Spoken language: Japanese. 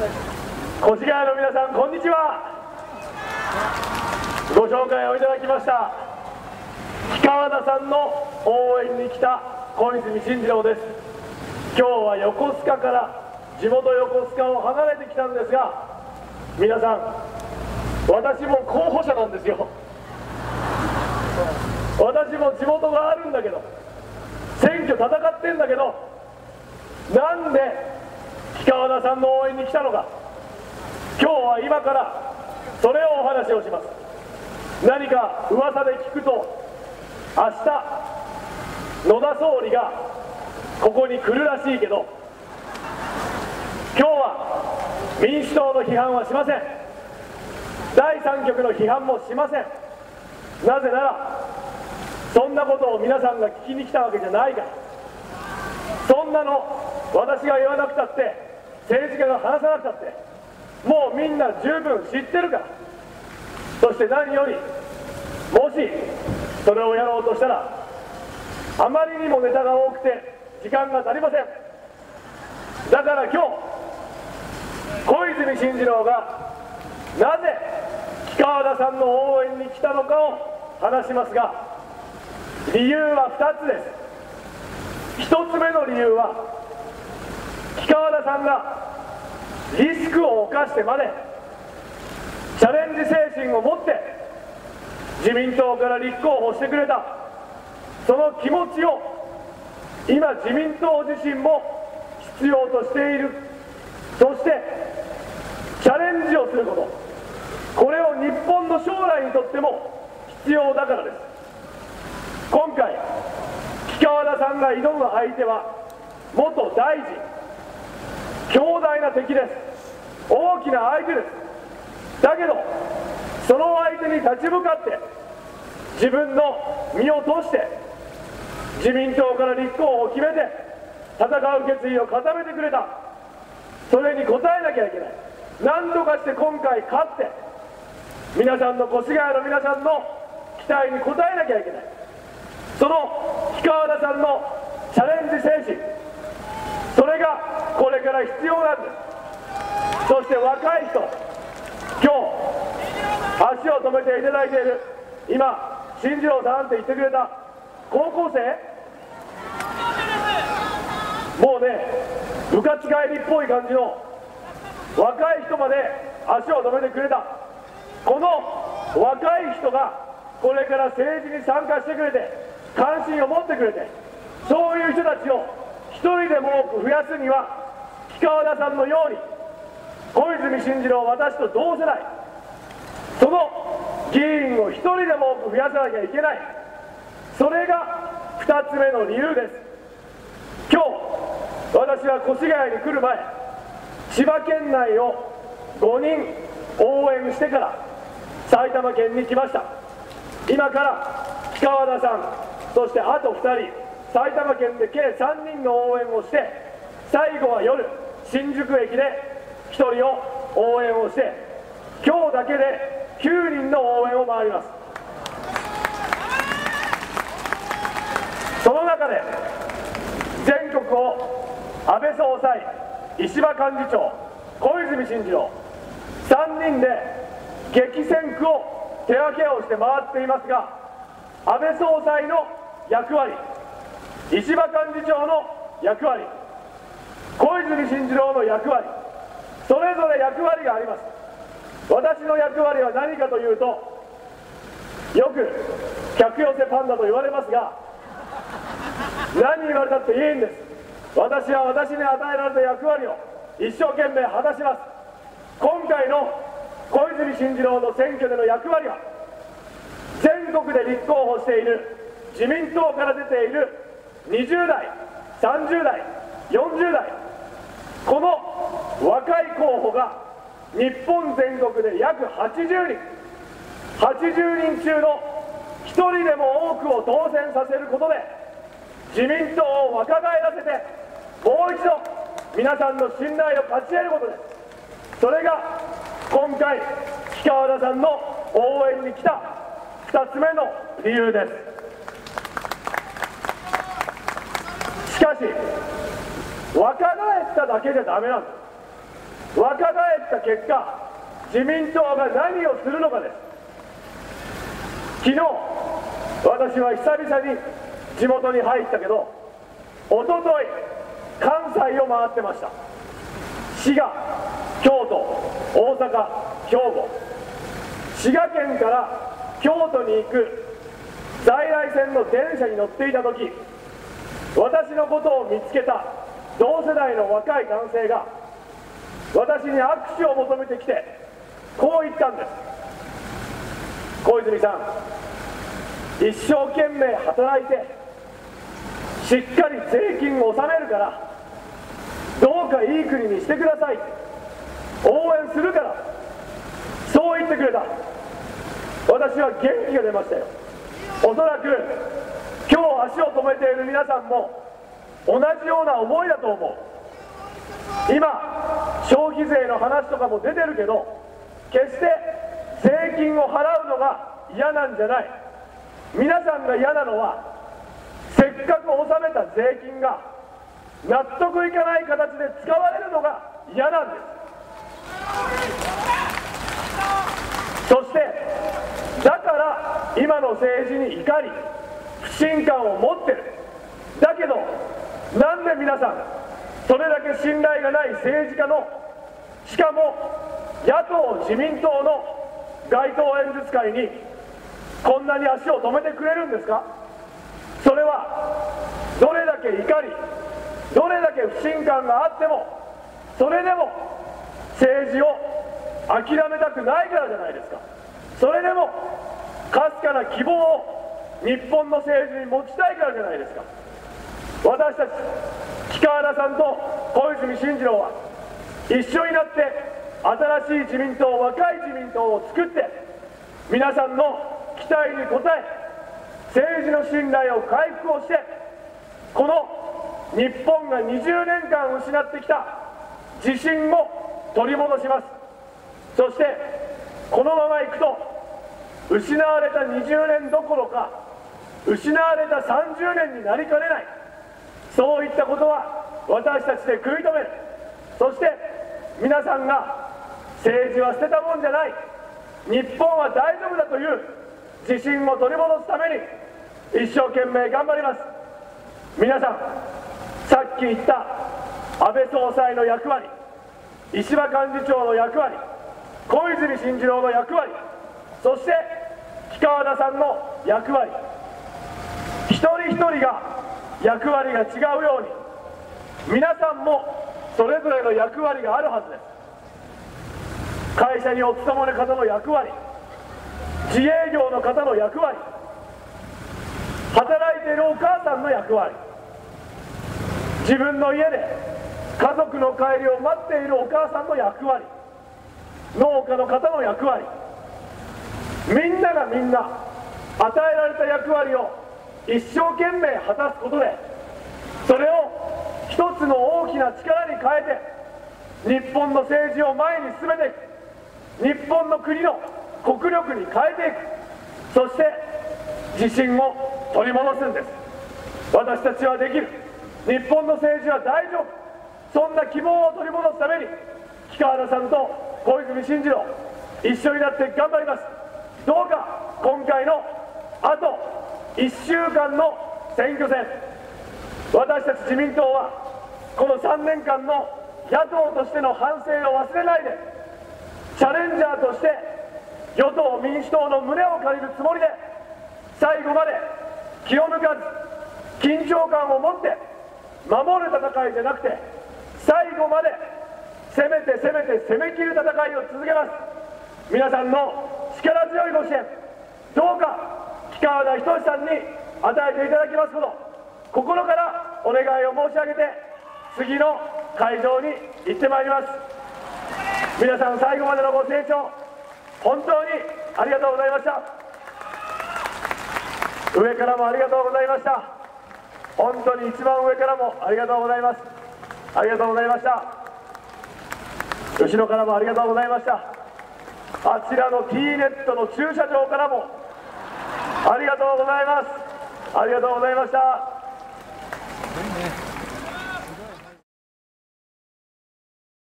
越谷の皆さんこんにちは。ご紹介をいただきました。氷川田さんの応援に来た小泉進次郎です。今日は横須賀から地元横須賀を離れてきたんですが皆さん私も候補者なんですよ。私も地元があるんだけど選挙戦ってんだけどなんで氷川田さんの応援に来たのか。今日は今からそれをお話をします。何か噂で聞くと明日野田総理がここに来るらしいけど今日は民主党の批判はしません。第三極の批判もしません。なぜならそんなことを皆さんが聞きに来たわけじゃないから。そんなの私が言わなくたって政治家が話さなくたってもうみんな十分知ってるから。そして何よりもしそれをやろうとしたらあまりにもネタが多くて時間が足りません。だから今日小泉進次郎がなぜ氷川田さんの応援に来たのかを話しますが理由は2つです。1つ目の理由は川田さんがリスクを冒してまでチャレンジ精神を持って自民党から立候補してくれたその気持ちを今自民党自身も必要としているそしてチャレンジをすること。これを日本の将来にとっても必要だからです。今回氷川田さんが挑む相手は元大臣。強大な敵です。大きな相手です。だけどその相手に立ち向かって自分の身を賭して自民党から立候補を決めて戦う決意を固めてくれた。それに応えなきゃいけない。何とかして今回勝って皆さんの越谷の皆さんの期待に応えなきゃいけない。その氷川田さんのチャレンジ精神それがこれから必要なんです。そして若い人今日足を止めていただいている今進次郎さんって言ってくれた高校生？もうね部活帰りっぽい感じの若い人まで足を止めてくれた。この若い人がこれから政治に参加してくれて関心を持ってくれてそういう人たちを一人でも多く増やすには川田さんのように小泉進次郎私と同世代。その議員を一人でも多く増やさなきゃいけない。それが2つ目の理由です。今日私は越谷に来る前千葉県内を5人応援してから埼玉県に来ました。今から氷川田さんそしてあと2人埼玉県で計3人の応援をして最後は夜新宿駅で1人を応援をして今日だけで9人の応援を回ります。その中で全国を安倍総裁石破幹事長小泉進次郎3人で激戦区を手分けをして回っていますが安倍総裁の役割石破幹事長の役割小泉進次郎の役割。それぞれ役割があります。私の役割は何かというとよく客寄せパンダと言われますが何言われたっていいんです。私は私に与えられた役割を一生懸命果たします。今回の小泉進次郎の選挙での役割は全国で立候補している自民党から出ている20代30代40代この若い候補が日本全国で約80人。80人中の1人でも多くを当選させることで自民党を若返らせてもう一度皆さんの信頼を勝ち得ることですそれが今回氷川田さんの応援に来た2つ目の理由です。しかし若返っただけじゃダメなんです。若返った結果自民党が何をするのかです。昨日私は久々に地元に入ったけどおととい関西を回ってました。滋賀京都大阪兵庫。滋賀県から京都に行く在来線の電車に乗っていた時私のことを見つけた同世代の若い男性が私に握手を求めてきてこう言ったんです。小泉さん一生懸命働いてしっかり税金を納めるからどうかいい国にしてください。応援するから。そう言ってくれた。私は元気が出ましたよ。おそらく今日足を止めている皆さんも同じような思いだと思う。今消費税の話とかも出てるけど決して税金を払うのが嫌なんじゃない。皆さんが嫌なのはせっかく納めた税金が納得いかない形で使われるのが嫌なんです。そしてだから今の政治に怒り不信感を持ってる。だけどなんで皆さんそれだけ信頼がない政治家のしかも野党自民党の街頭演説会にこんなに足を止めてくれるんですか？それはどれだけ怒りどれだけ不信感があってもそれでも政治を諦めたくないからじゃないですか。それでもかすかな希望を日本の政治に持ちたいからじゃないですか。私たち木原さんと小泉進次郎は一緒になって新しい自民党若い自民党を作って皆さんの期待に応え政治の信頼を回復をしてこの日本が20年間失ってきた自信を取り戻します。そしてこのままいくと失われた20年どころか失われた30年になりかねない。そういったことは私たちで食い止める。そして皆さんが政治は捨てたもんじゃない。日本は大丈夫だという自信を取り戻すために一生懸命頑張ります。皆さんさっき言った安倍総裁の役割石破幹事長の役割小泉進次郎の役割そして木川田さんの役割。一人一人が役割が違うように皆さんもそれぞれの役割があるはずです。会社にお勤めの方の役割自営業の方の役割働いているお母さんの役割自分の家で家族の帰りを待っているお母さんの役割農家の方の役割みんながみんな与えられた役割を一生懸命果たすことでそれを一つの大きな力に変えて日本の政治を前に進めていく。日本の国の国力に変えていく。そして自信を取り戻すんです。私たちはできる。日本の政治は大丈夫。そんな希望を取り戻すために木川原さんと小泉進次郎一緒になって頑張ります。どうか今回のあと1週間の選挙戦。私たち自民党はこの3年間の野党としての反省を忘れないでチャレンジャーとして与党・民主党の胸を借りるつもりで最後まで気を抜かず緊張感を持って守る戦いじゃなくて最後まで攻めて攻めて攻めきる戦いを続けます。皆さんの力強いご支援どうか川田仁さんに与えていただきますこと心からお願いを申し上げて次の会場に行ってまいります。皆さん最後までのご清聴本当にありがとうございました。上からもありがとうございました。本当に一番上からもありがとうございます。ありがとうございました。後ろからもありがとうございました。あちらの T ネットの駐車場からもありがとうございます。ありがとうございました。